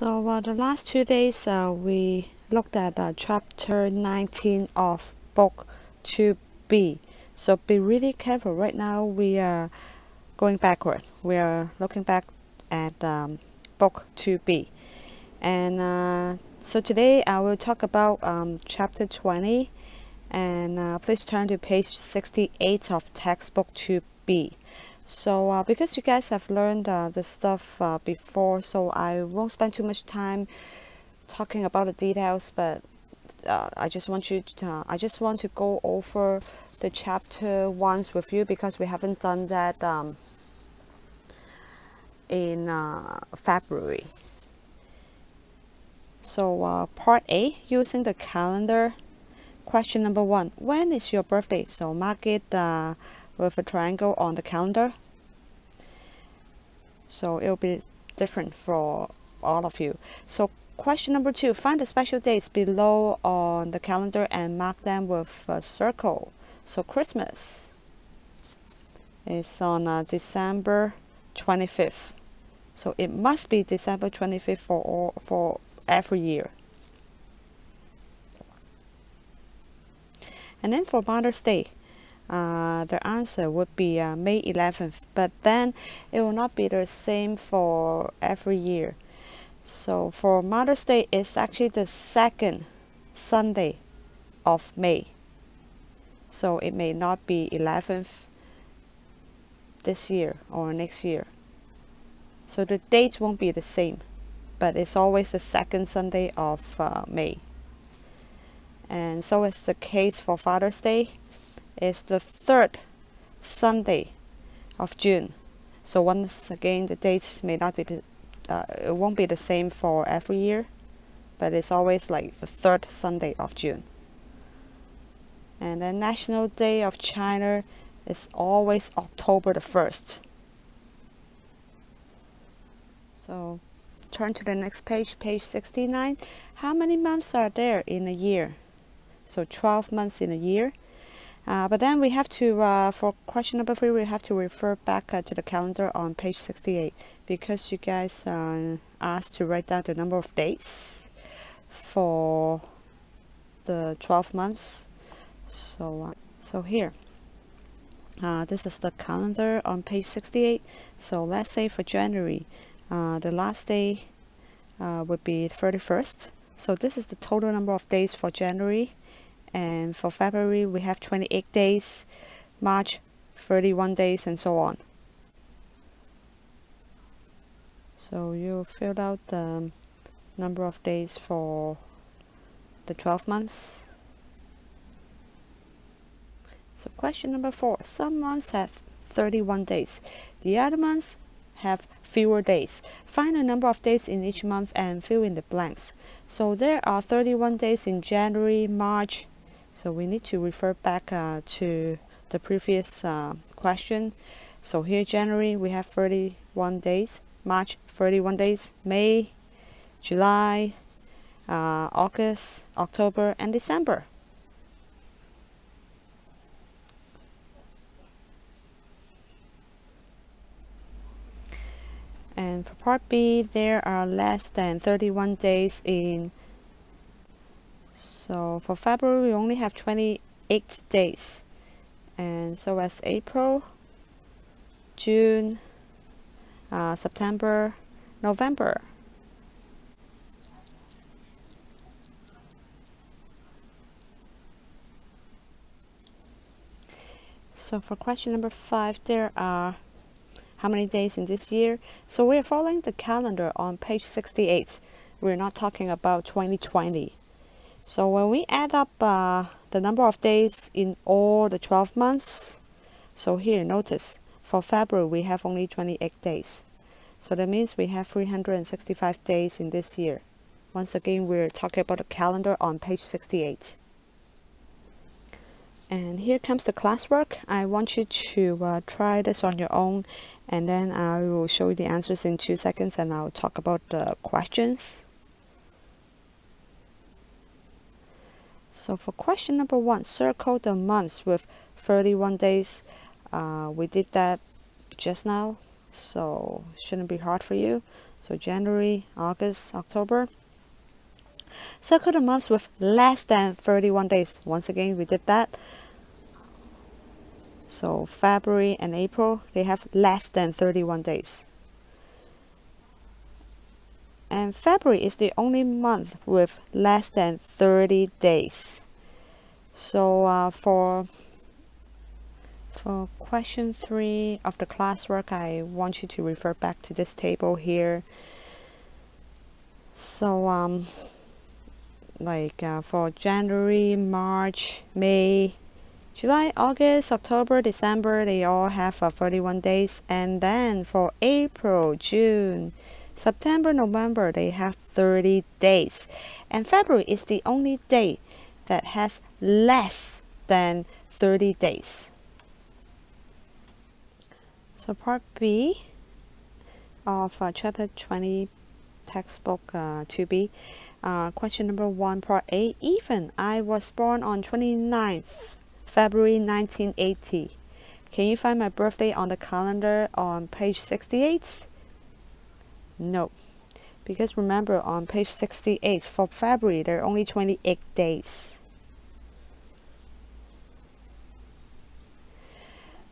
So uh, the last two days uh, we looked at uh, chapter 19 of book 2b. So be really careful. Right now we are going backward. We are looking back at um, book 2b. And uh, so today I will talk about um, chapter 20 and uh, please turn to page 68 of textbook 2b. So uh, because you guys have learned uh, the stuff uh, before, so I won't spend too much time talking about the details, but uh, I just want you to, uh, I just want to go over the chapter once with you because we haven't done that um, in uh, February. So part A, using the calendar. Question number one, when is your birthday? So mark it with a triangle on the calendar. So it'll be different for all of you. So question number two, find the special dates below on the calendar and mark them with a circle. So Christmas is on uh, December 25th. So it must be December 25th for, all, for every year. And then for Mother's Day, uh, the answer would be uh, May 11th, but then it will not be the same for every year. So for Mother's Day, it's actually the second Sunday of May. So it may not be 11th this year or next year. So the dates won't be the same, but it's always the second Sunday of uh, May. And so is the case for Father's Day is the third Sunday of June. So once again, the dates may not be, uh, it won't be the same for every year, but it's always like the third Sunday of June. And then National Day of China is always October the 1st. So turn to the next page, page 69. How many months are there in a year? So 12 months in a year. Uh, but then we have to, uh, for question number three, we have to refer back uh, to the calendar on page 68 because you guys uh, asked to write down the number of days for the 12 months. So, uh, so here, uh, this is the calendar on page 68. So let's say for January, the last day would be 31st. So this is the total number of days for January and for February we have 28 days March 31 days and so on so you fill out the number of days for the 12 months so question number four some months have 31 days the other months have fewer days. Find the number of days in each month and fill in the blanks. So there are 31 days in January, March, so we need to refer back uh, to the previous uh, question. So here January we have 31 days, March 31 days, May, July, uh, August, October and December. And for part B, there are less than 31 days in so for February, we only have 28 days. And so as April, June, uh, September, November. So for question number five, there are how many days in this year? So we're following the calendar on page 68. We're not talking about 2020. So when we add up uh, the number of days in all the 12 months, so here notice for February we have only 28 days. So that means we have 365 days in this year. Once again, we're talking about the calendar on page 68. And here comes the classwork. I want you to uh, try this on your own and then I will show you the answers in two seconds and I'll talk about the questions. So for question number one, circle the months with 31 days. Uh, we did that just now, so shouldn't be hard for you. So January, August, October. Circle the months with less than 31 days. Once again, we did that. So February and April, they have less than 31 days. And February is the only month with less than 30 days. So uh, for for question three of the classwork, I want you to refer back to this table here. So um, like uh, for January, March, May, July, August, October, December, they all have uh, 31 days. And then for April, June, September, November, they have 30 days. And February is the only day that has less than 30 days. So part B of uh, chapter 20 textbook uh, 2B uh, question number one, part A. Even I was born on 29th February 1980. Can you find my birthday on the calendar on page 68? No. Because remember on page 68 for February there are only 28 days.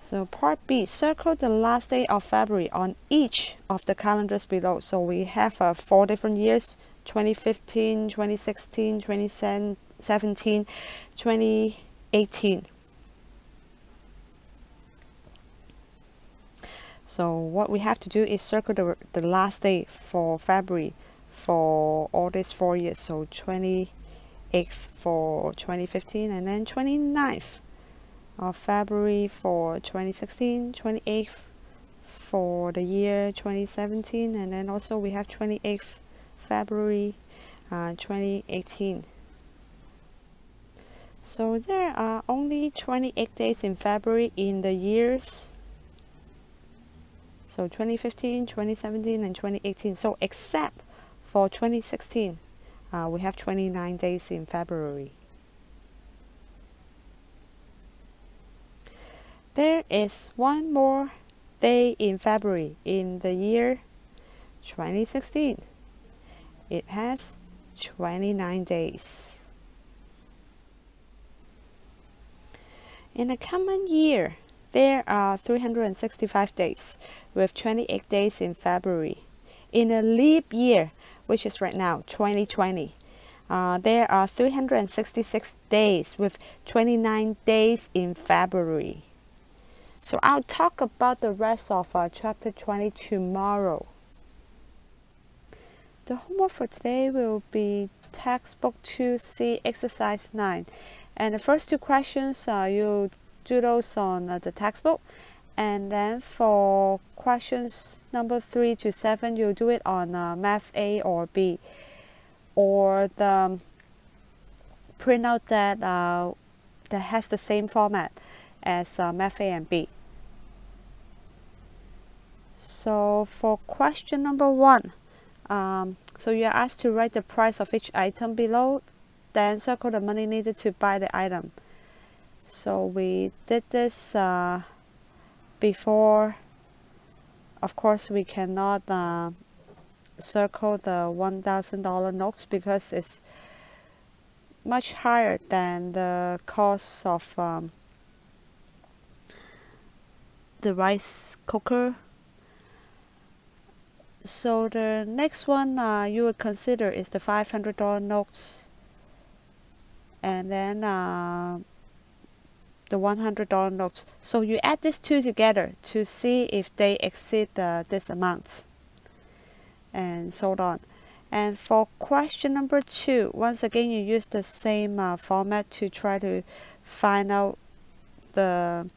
So part B, circle the last day of February on each of the calendars below. So we have uh, four different years, 2015, 2016, 2017, 2018. So what we have to do is circle the, the last day for February for all these four years. So 28th for 2015 and then 29th of February for 2016, 28th for the year 2017 and then also we have 28th February uh, 2018. So there are only 28 days in February in the years. So 2015, 2017, and 2018. So except for 2016, uh, we have 29 days in February. There is one more day in February in the year 2016. It has 29 days. In a common year, there are 365 days, with 28 days in February. In a leap year, which is right now, 2020, uh, there are 366 days, with 29 days in February. So I'll talk about the rest of uh, chapter 20 tomorrow. The homework for today will be textbook 2C exercise 9 and the first two questions uh, you do those on uh, the textbook. And then for questions number 3 to 7 you do it on uh, math A or B. Or the printout that uh, that has the same format as uh, math A and B. So for question number 1 um, so you are asked to write the price of each item below, then circle the money needed to buy the item. So we did this uh, before. Of course, we cannot uh, circle the $1,000 notes because it's much higher than the cost of um, the rice cooker so the next one uh, you would consider is the $500 notes and then uh, the $100 notes. So you add these two together to see if they exceed uh, this amount and so on. And for question number two, once again you use the same uh, format to try to find out the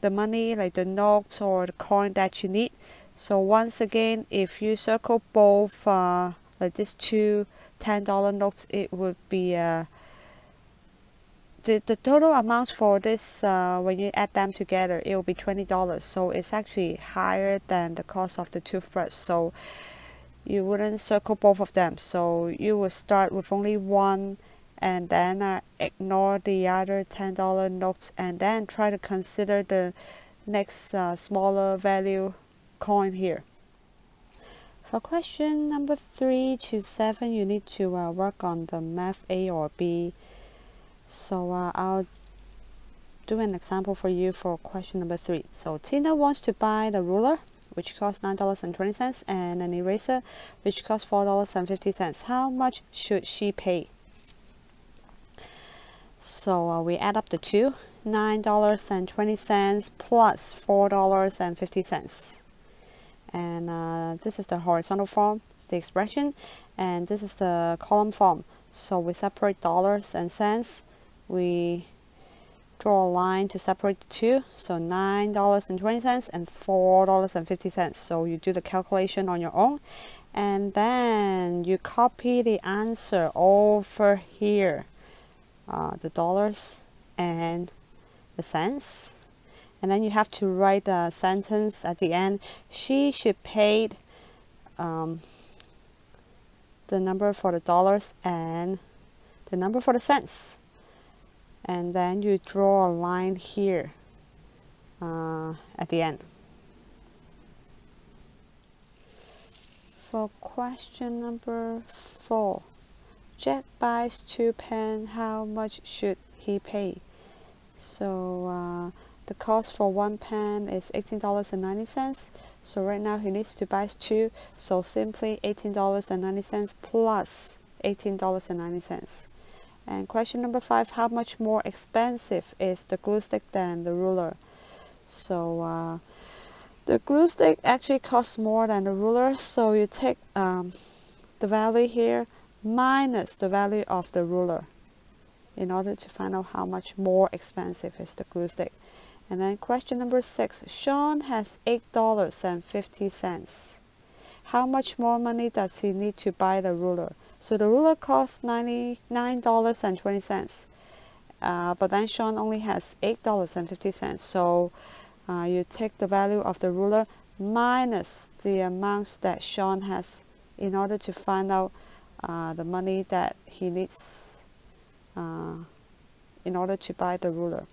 the money like the notes or the coin that you need so once again if you circle both uh, like these two $10 notes it would be uh, the, the total amounts for this uh, when you add them together it will be $20 so it's actually higher than the cost of the toothbrush so you wouldn't circle both of them so you would start with only one and then uh, ignore the other $10 notes and then try to consider the next uh, smaller value coin here. For question number 3 to 7, you need to uh, work on the math A or B. So uh, I'll do an example for you for question number 3. So Tina wants to buy the ruler, which costs $9.20, and an eraser, which costs $4.50. How much should she pay? So uh, we add up the two, $9.20 plus $4.50 and uh, this is the horizontal form the expression and this is the column form so we separate dollars and cents we draw a line to separate the two. So nine dollars and twenty cents and four dollars and fifty cents. So you do the calculation on your own. And then you copy the answer over here uh, the dollars and the cents. And then you have to write a sentence at the end. She should pay um, the number for the dollars and the number for the cents and then you draw a line here uh, at the end for question number four Jack buys two pens how much should he pay so uh, the cost for one pen is $18.90. So right now he needs to buy two. So simply $18.90 plus $18.90. And question number five, how much more expensive is the glue stick than the ruler? So uh, the glue stick actually costs more than the ruler. So you take um, the value here minus the value of the ruler in order to find out how much more expensive is the glue stick. And then question number six, Sean has $8.50. How much more money does he need to buy the ruler? So the ruler costs $99.20. Uh, but then Sean only has $8.50. So uh, you take the value of the ruler minus the amounts that Sean has in order to find out uh, the money that he needs uh, in order to buy the ruler.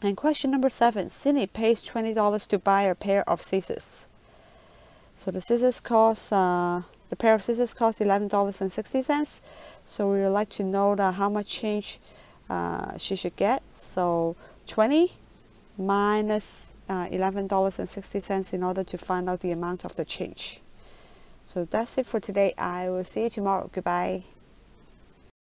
And question number seven, Cindy pays $20 to buy a pair of scissors. So the scissors cost, uh, the pair of scissors cost $11.60. So we would like to know the, how much change uh, she should get. So 20 minus uh, $11.60 in order to find out the amount of the change. So that's it for today. I will see you tomorrow. Goodbye.